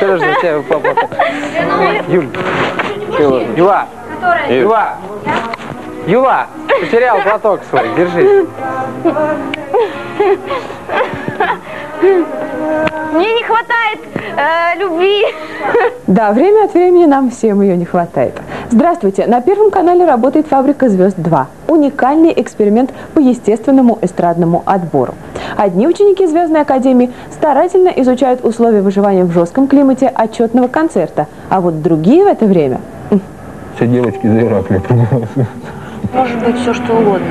Сережа, на тебя папа. Юль. Юла. Юла. Юла, потерял платок свой, держи. Мне не хватает э, любви. Да, время от времени нам всем ее не хватает. Здравствуйте! На Первом канале работает «Фабрика звезд 2». Уникальный эксперимент по естественному эстрадному отбору. Одни ученики Звездной Академии старательно изучают условия выживания в жестком климате отчетного концерта, а вот другие в это время... Все девочки за Ираклия Может быть, все что угодно.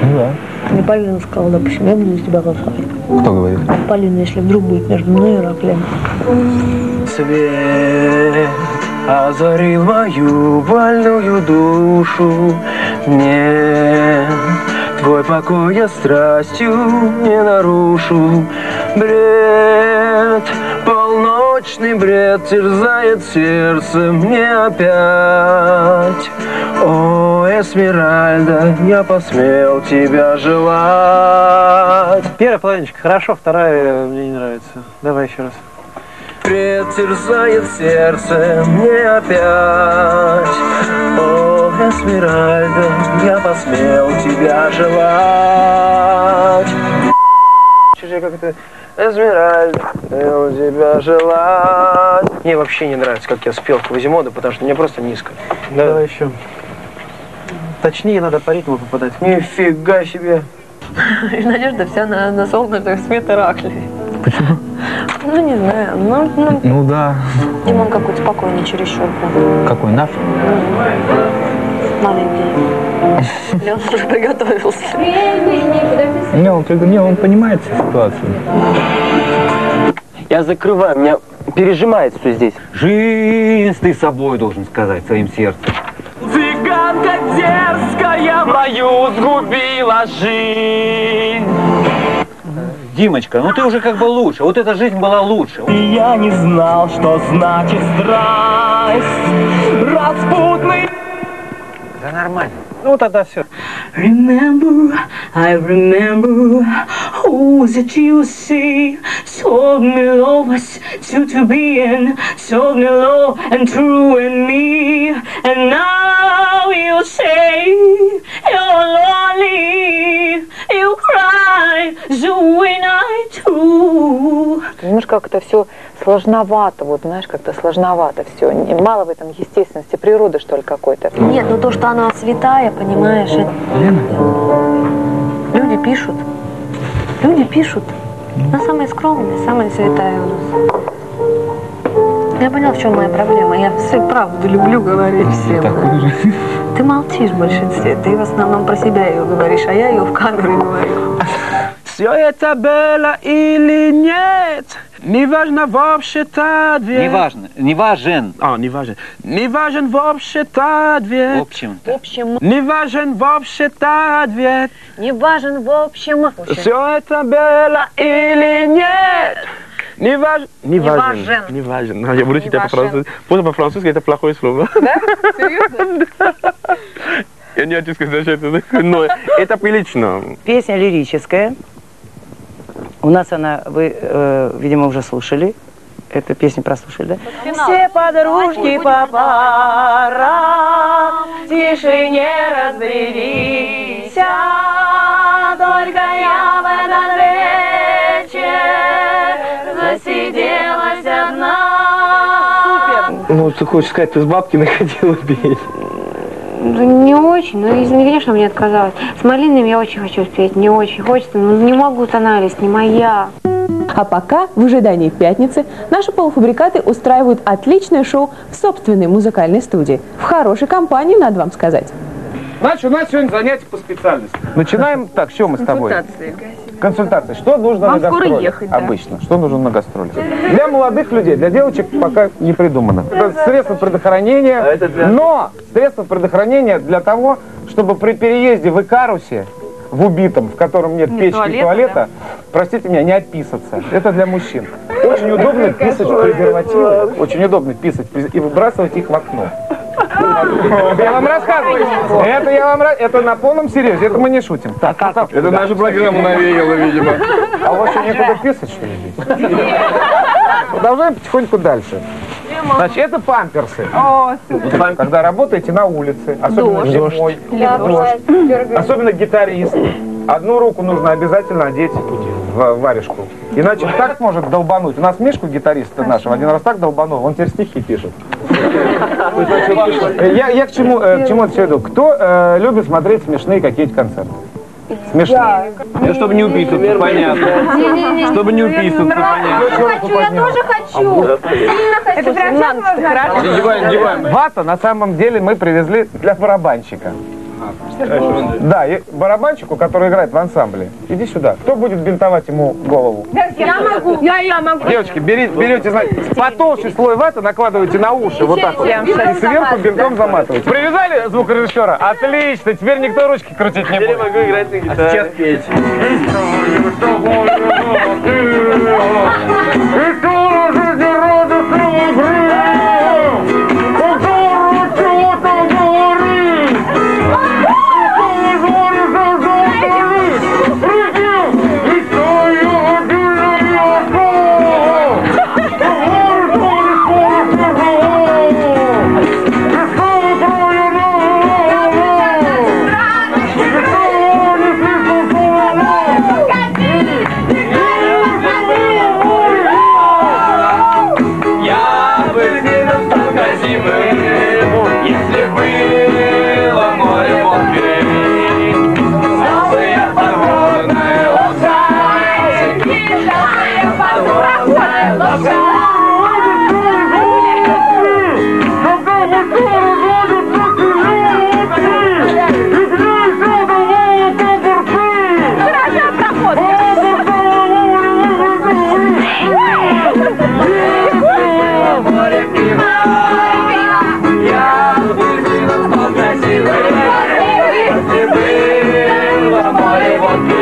Да. Мне Полина сказала, допустим, я буду за тебя голосовать. Кто говорит? Полина, если вдруг будет между мной и Ираклием. Свет озарил мою больную душу. Нет, твой покой я страстью не нарушу. Бред, полночный бред терзает сердце мне опять. О, Эсмеральда, я посмел тебя желать. Первая половиночка хорошо, вторая мне не нравится. Давай еще раз. Бред терзает сердце мне опять. О, Эсмеральда, я посмел тебя желать. Чужие как это... Эсмеральда, я тебя желать. Мне вообще не нравится, как я спел Квазимода, потому что мне просто низко. Да. Давай еще. Точнее надо по ритму попадать. Нифига себе. Надежда вся на, на солнечных свет Ираклии. Почему? Ну, не знаю. Ну, ну Ну да. Димон какой-то спокойный чересчур. Какой наш? Маленький. Леон уже приготовился. Не, он, как бы- не, он понимает всю ситуацию. Я закрываю, меня пережимает все здесь. Жизнь ты собой должен сказать, своим сердцем. Цыганка дерзкая мою сгубила жизнь. Димочка, ну ты уже как бы лучше. Вот эта жизнь была лучше. Я не знал, что значит страсть. Распутный. Да нормально. Ну тогда все. Remember, I remember who was it you see? Told me love was true to be in, told me love and true in me. And now you say you're lonely, Немножко как-то все сложновато, вот знаешь, как-то сложновато все. Мало в этом естественности, природы, что ли, какой-то. Нет, ну то, что она святая, понимаешь, это... Люди пишут. Люди пишут. Она самая скромная, самая святая у нас. Я поняла, в чем моя проблема. Я все правду люблю говорить всем. Такой же. Ты молчишь в большинстве. Ты в основном про себя ее говоришь, а я ее в камеру говорю. Все это было или нет, неважно вообще-то ответ. Неважно, не важен. А, не важен. Не важен вообще-то В ответ. общем, В общем, Не важен вообще-то ответ. не важен в общем. Все это было или нет? Не важен. Не важен. важен. Не важен. А, Я буду читать по-французски. Просто по-французски это плохое слово. Да? Серьезно? Я не хочу сказать, что это такое, но это прилично. Песня лирическая. У нас она, вы, э, видимо, уже слушали. Эту песню прослушали, да? Все подружки по парам в тишине разбрелись, а только я в этот вечер засиделась одна. Супер! Ну, ты хочешь сказать, ты с бабки находила петь? Не очень, но, извини, конечно, мне отказалась. С малиной я очень хочу спеть, не очень хочется, но не могу, тональность не моя. А пока, в ожидании пятницы, наши полуфабрикаты устраивают отличное шоу в собственной музыкальной студии. В хорошей компании, надо вам сказать. Значит, у нас сегодня занятие по специальности. Начинаем так, что мы с тобой? Консультации. Что нужно Вам на скоро гастроле? ехать, да. Обычно. Что нужно на гастроле? Для молодых людей, для девочек пока не придумано. Это средство предохранения, но средство предохранения для того, чтобы при переезде в Икарусе, в убитом, в котором нет, печки и туалета, туалета, простите меня, не отписаться. Это для мужчин. Очень удобно писать в презервативы, очень удобно писать и выбрасывать их в окно. Я вам рассказываю. Это я вам это на полном серьезе, это мы не шутим. Так, Это наша программа навеяла, видимо. а у вас что, некуда писать, что ли, здесь? Продолжаем потихоньку дальше. Значит, это памперсы. Когда работаете на улице, особенно зимой, дождь, особенно гитарист, одну руку нужно обязательно одеть в варежку. Иначе так может долбануть. У нас Мишку, гитариста нашего, один раз так долбанул, он теперь стихи пишет. Я, я к чему, э, к чему это все иду? Кто э, любит смотреть смешные какие-то концерты? Смешные. Ну, чтобы не уписаться, понятно. Чтобы не уписаться, понятно. Хочу, я тоже хочу. Это прям сейчас Деваем, деваем. Вата на самом деле мы привезли для барабанщика. Да, барабанщику, который играет в ансамбле. Иди сюда. Кто будет бинтовать ему голову? Я могу. Я, я могу. Девочки, бери, берете, знаете, потолще слой ваты, накладываете на уши, вот так вот. И сверху бинтом заматываете. Привязали звукорежиссера? Отлично, теперь никто ручки крутить не будет. Я могу играть на гитаре. А сейчас петь. Я Amore, volta.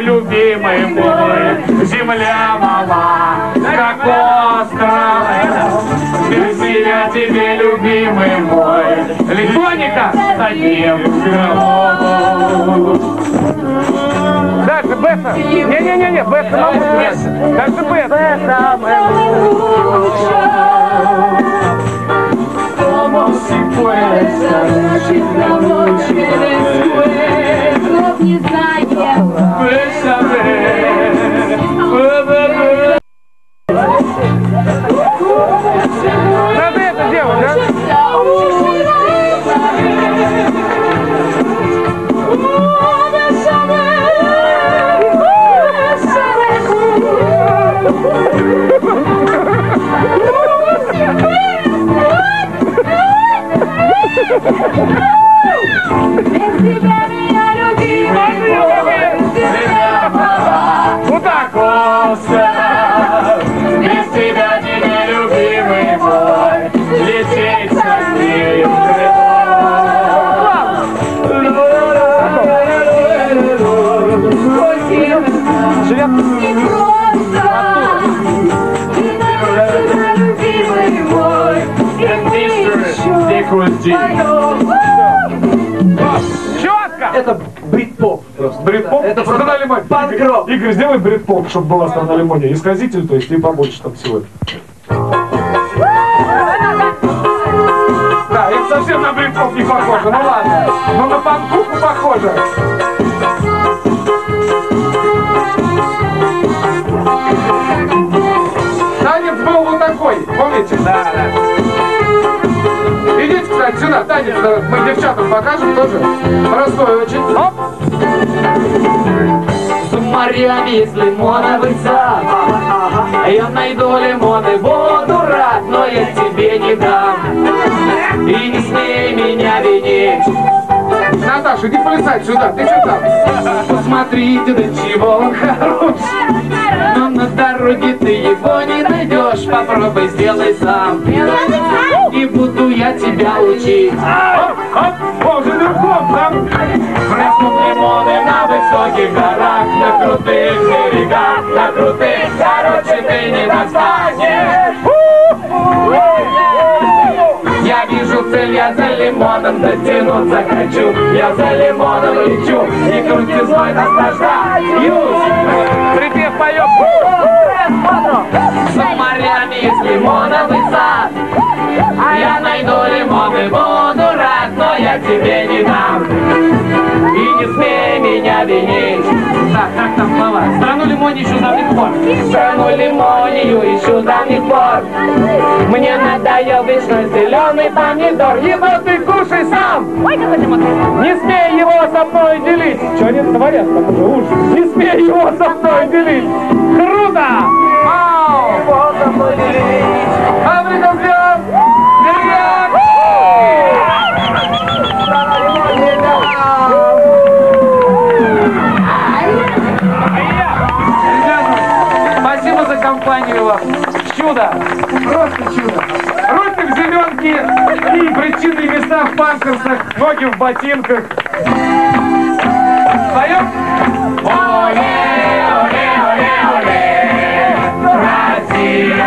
Любимый мой, земля мала, как остров. Без меня тебе, любимый мой, легонько с одним крылом. Дальше, Бесса. Не-не-не, Бесса на лучше. Дальше Бесса. Como si fuese noche la noche después Слов Четко! Это брит-поп просто. Брит-поп? Это просто лимония. панк-рок. Игорь, Игорь, сделай брит-поп, чтобы была страна лимония. Исказитель, то есть, и побольше там всего. Да, это совсем на брит-поп не похоже. Ну ладно. Но на панкуху похоже. Это мы девчатам покажем тоже. Простой очень. Оп. За морями есть лимоновый запах Я найду лимоны, буду рад, но я тебе не дам И не смей меня винить Наташа, иди полисать сюда, ты что там? Посмотрите, до чего он хорош Но на дороге ты его не найдешь. Попробуй, сделай сам. И буду я тебя учить. Оп, оп, боже, верхом там. Растут лимоны на высоких горах На крутых берегах, на крутых Короче, ты не достанешь. Я вижу цель, я за лимоном дотянуться хочу. Я за лимоном лечу. И крутизной наслаждаюсь лимоны, буду рад Но я тебе не дам И не смей меня винить Так, как там слова? Страну лимонию ищу давних пор Страну лимонию ищу давних пор Мне надоел вечно зеленый помидор Его ты кушай сам Не смей его со мной делить. Что они творят там уже ужас. Не смей его со мной делить. Круто! Вау! Фабрика Чудо! Руки в зеленке и причинные места в панцирсах, ноги в ботинках. Поем? Россия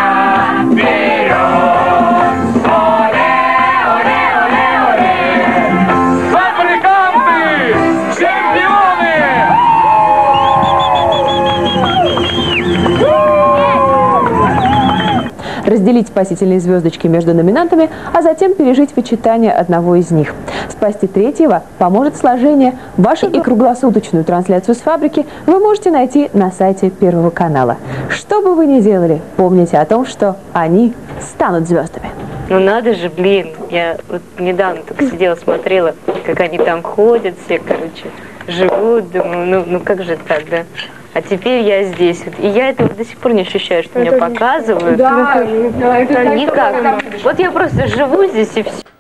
разделить спасительные звездочки между номинантами, а затем пережить вычитание одного из них. Спасти третьего поможет сложение. Вашу и круглосуточную трансляцию с фабрики вы можете найти на сайте Первого канала. Что бы вы ни делали, помните о том, что они станут звездами. Ну надо же, блин, я вот недавно только сидела, смотрела, как они там ходят все, короче, живут, думаю, ну, ну как же так, да? А теперь я здесь. Вот. И я этого до сих пор не ощущаю, что меня показывают. Да, это Никак. Вот я просто живу здесь и все.